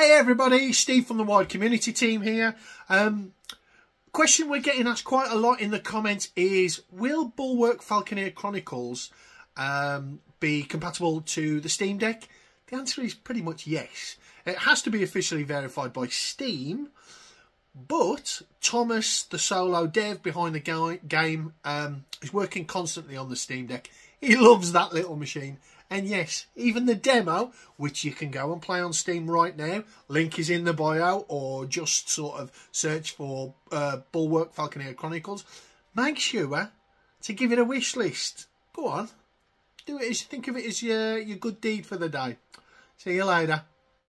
Hey everybody, Steve from the Wired Community Team here. Um, question we're getting asked quite a lot in the comments is, will Bulwark Falconeer Chronicles um, be compatible to the Steam Deck? The answer is pretty much yes. It has to be officially verified by Steam, but Tomas, the solo dev behind the game, um, is working constantly on the Steam Deck. He loves that little machine and yes, even the demo, which you can go and play on Steam right now, link is in the bio, or just sort of search for uh, Bulwark Falconeer Chronicles. Make sure to give it a wish list. Go on, do it as think of it as your your good deed for the day. See you later.